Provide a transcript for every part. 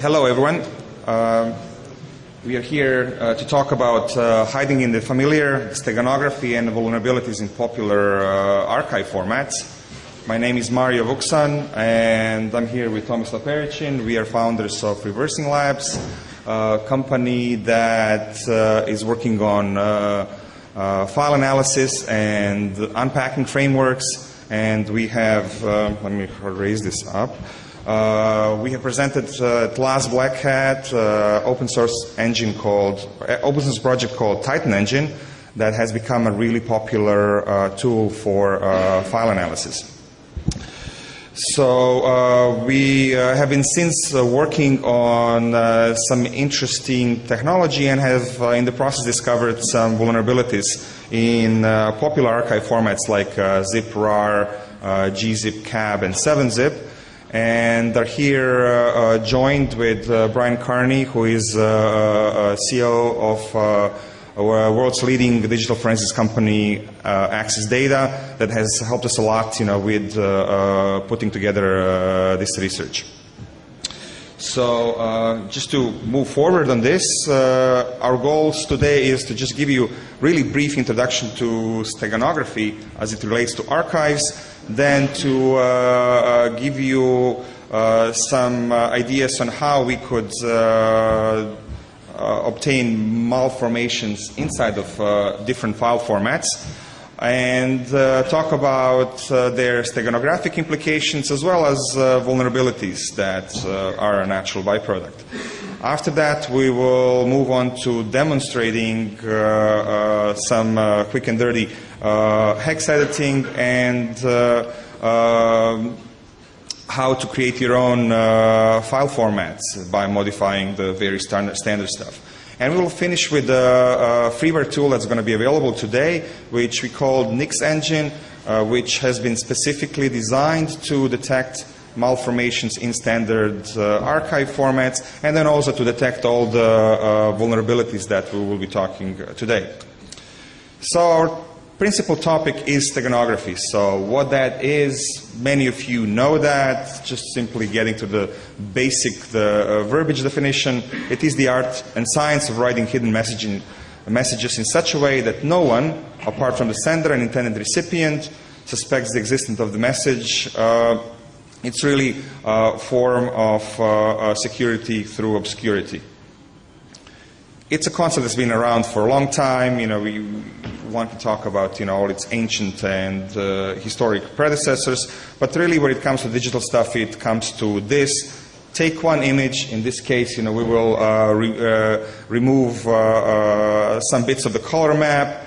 Hello, everyone. Uh, we are here uh, to talk about uh, hiding in the familiar, steganography, and vulnerabilities in popular uh, archive formats. My name is Mario Vuksan, and I'm here with Tomislav Pericin. We are founders of Reversing Labs, a company that uh, is working on uh, file analysis and unpacking frameworks. And we have, let me raise this up. Uh, we have presented uh, at last Black Hat uh, open source engine called uh, open source project called Titan Engine that has become a really popular uh, tool for uh, file analysis. So we have been since working on some interesting technology and have in the process discovered some vulnerabilities in popular archive formats like zip, rar, gzip, cab, and 7zip and are here uh, uh, joined with uh, Brian Karney, who is CEO of our world's leading digital forensics company, uh, Access Data, that has helped us a lot, you know, with uh, uh, putting together this research. So, just to move forward on this, our goals today is to just give you a really brief introduction to steganography as it relates to archives, then to uh, uh, give you uh, some ideas on how we could obtain malformations inside of different file formats and uh, talk about uh, their steganographic implications as well as uh, vulnerabilities that are a natural byproduct. After that, we will move on to demonstrating some quick and dirty uh, hex editing, and uh, um, how to create your own uh, file formats by modifying the very standard stuff. And we will finish with a, a freeware tool that's going to be available today, which we call Nyx Engine, uh, which has been specifically designed to detect malformations in standard uh, archive formats, and then also to detect all the uh, vulnerabilities that we will be talking today. So our principal topic is steganography. So what that is, many of you know that, just simply getting to the basic, the uh, verbiage definition. It is the art and science of writing hidden messaging, messages in such a way that no one, apart from the sender and intended recipient, suspects the existence of the message. Uh, it's really a form of uh, security through obscurity. It's a concept that's been around for a long time. You know, we want to talk about, you know, all its ancient and uh, historic predecessors, but really when it comes to digital stuff, it comes to this. Take one image, in this case, you know, we will uh, re uh, remove uh, uh, some bits of the color map.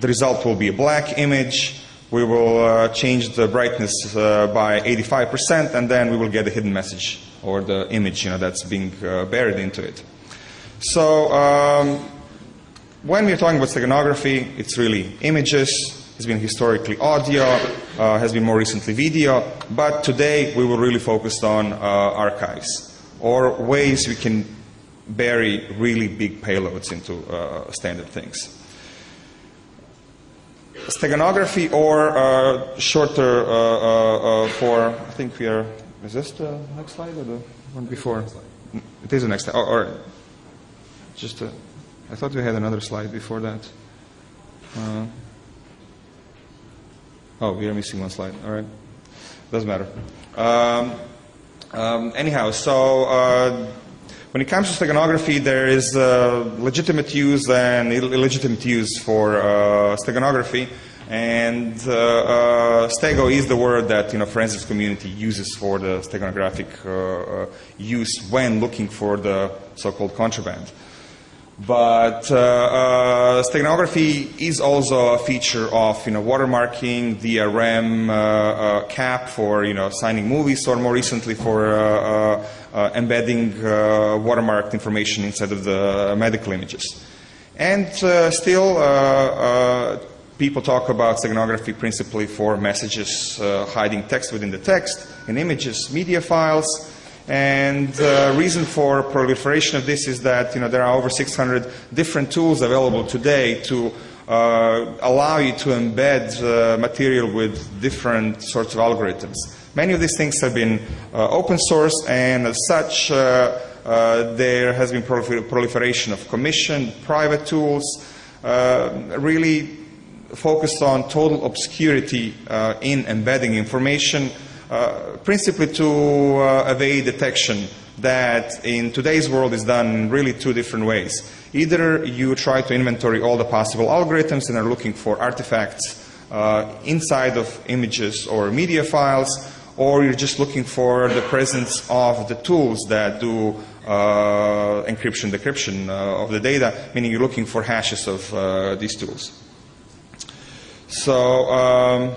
The result will be a black image. We will change the brightness by 85%, and then we will get a hidden message or the image, you know, that's being buried into it. So um, when we're talking about steganography, it's really images, it's been historically audio, uh, has been more recently video, but today we will really focused on uh, archives or ways we can bury really big payloads into uh, standard things. Steganography or uh, shorter uh, uh, for, I think we are, is this the next slide or the one before? It is the next slide. Or, or just a, I thought we had another slide before that. Uh, oh, we are missing one slide. All right. Doesn't matter. Um, um, anyhow, so uh, when it comes to steganography, there is uh, legitimate use and illegitimate use for uh, steganography. And uh, uh, stego is the word that you know forensics community uses for the steganographic use when looking for the so-called contraband. But uh, uh, steganography is also a feature of you know watermarking, DRM uh, uh, cap for you know signing movies, or more recently for uh, uh, embedding watermarked information inside of the medical images. And still, people talk about steganography principally for messages hiding text within the text, in images, media files. And the reason for proliferation of this is that you know, there are over 600 different tools available today to uh, allow you to embed uh, material with different sorts of algorithms. Many of these things have been uh, open source, and as such, uh, uh, there has been prolifer- proliferation of commissioned private tools, uh, really focused on total obscurity uh, in embedding information, uh, principally to evade detection that in today's world is done in really two different ways. Either you try to inventory all the possible algorithms and are looking for artifacts uh, inside of images or media files, or you're just looking for the presence of the tools that do uh, encryption, decryption uh, of the data, meaning you're looking for hashes of uh, these tools. So, um,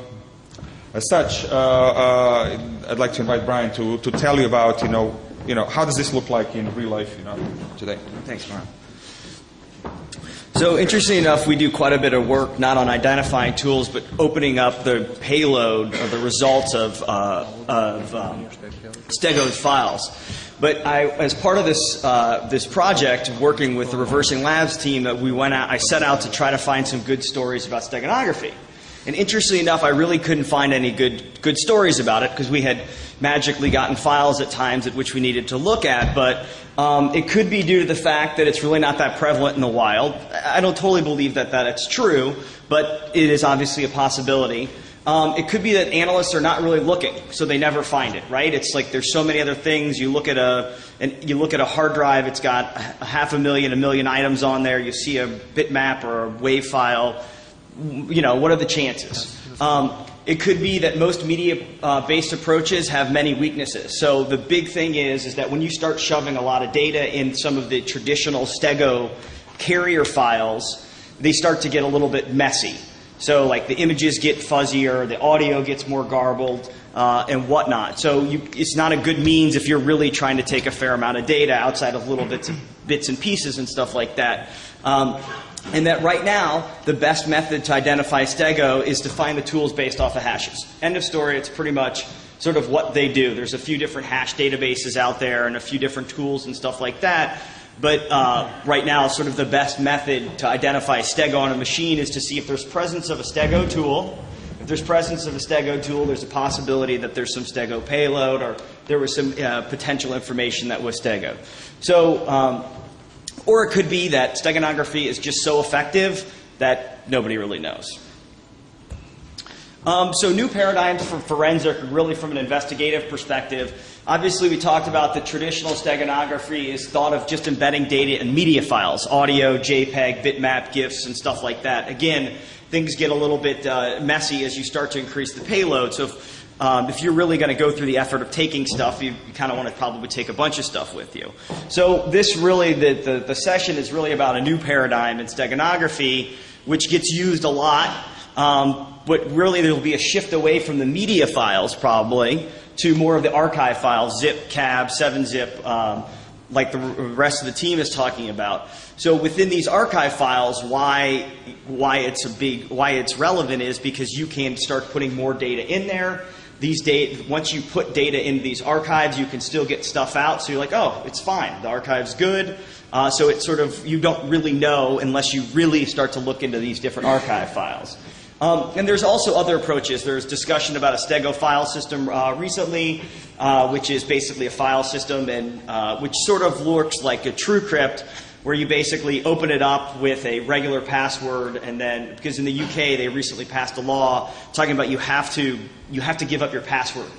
as such, uh, uh, I'd like to invite Brian to, to tell you about, you know, you know, how does this look like in real life, you know, today? Thanks, Brian. So, interesting enough, we do quite a bit of work not on identifying tools, but opening up the payload or the results of, uh, of um, Stego's files. But I, as part of this uh, this project, working with the Reversing Labs team, that we went out, I set out to try to find some good stories about steganography. And interestingly enough, I really couldn't find any good good stories about it because we had magically gotten files at times at which we needed to look at. But um, it could be due to the fact that it's really not that prevalent in the wild. I don't totally believe that that's true, but it is obviously a possibility. Um, it could be that analysts are not really looking, so they never find it. Right? It's like there's so many other things. You look at a and you look at a hard drive. It's got a half a million, a million items on there. You see a bitmap or a WAV file. You know, what are the chances? Um, it could be that most media-based uh, approaches have many weaknesses. So the big thing is, is that when you start shoving a lot of data in some of the traditional Stego carrier files, they start to get a little bit messy. So like the images get fuzzier, the audio gets more garbled, uh, and whatnot. So you, it's not a good means if you're really trying to take a fair amount of data outside of little bits, and, bits and pieces and stuff like that. Um, and that right now, the best method to identify Stego is to find the tools based off of hashes. End of story. It's pretty much sort of what they do. There's a few different hash databases out there and a few different tools and stuff like that. But uh, right now, sort of the best method to identify Stego on a machine is to see if there's presence of a Stego tool. If there's presence of a Stego tool, there's a possibility that there's some Stego payload or there was some uh, potential information that was Stego. So um, or it could be that steganography is just so effective that nobody really knows. Um, so, new paradigms for forensic, really from an investigative perspective. Obviously, we talked about the traditional steganography is thought of just embedding data in media files, audio, JPEG, bitmap, GIFs, and stuff like that. Again, things get a little bit uh, messy as you start to increase the payload. So, if, um, if you're really going to go through the effort of taking stuff, you, you kind of want to probably take a bunch of stuff with you. So this really, the, the, the, session is really about a new paradigm in steganography, which gets used a lot. Um, but really, there will be a shift away from the media files, probably, to more of the archive files, zip, cab, 7-zip, um, like the rest of the team is talking about. So within these archive files, why why it's a big why it's relevant is because you can start putting more data in there these data, once you put data into these archives, you can still get stuff out. So you're like, oh, it's fine. The archive's good. Uh, so it's sort of, you don't really know unless you really start to look into these different archive files. Um, and there's also other approaches. There's discussion about a Stego file system uh, recently, uh, which is basically a file system and uh, which sort of looks like a TrueCrypt, where you basically open it up with a regular password and then because in the UK they recently passed a law talking about you have to you have to give up your password.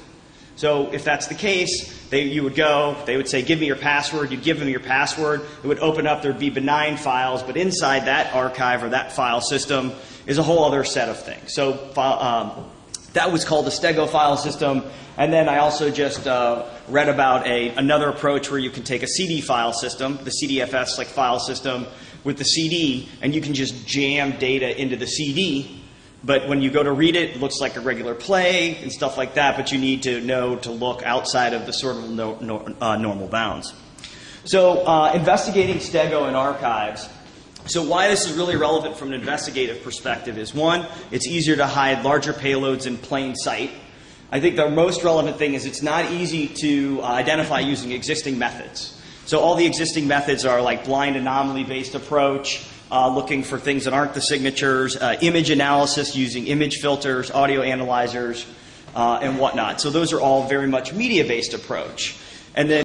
So if that's the case, they, you would go, they would say, give me your password, you'd give them your password, it would open up, there'd be benign files, but inside that archive or that file system is a whole other set of things. So um, that was called the Stego file system. And then I also just uh, read about a, another approach where you can take a CD file system, the CDFS like file system, with the CD, and you can just jam data into the CD. But when you go to read it, it looks like a regular play and stuff like that. But you need to know to look outside of the sort of no, no, uh, normal bounds. So uh, investigating Stego in archives. So why this is really relevant from an investigative perspective is one, it's easier to hide larger payloads in plain sight. I think the most relevant thing is it's not easy to uh, identify using existing methods. So all the existing methods are like blind anomaly based approach, uh, looking for things that aren't the signatures, uh, image analysis using image filters, audio analyzers, uh, and whatnot. So those are all very much media-based approach. And then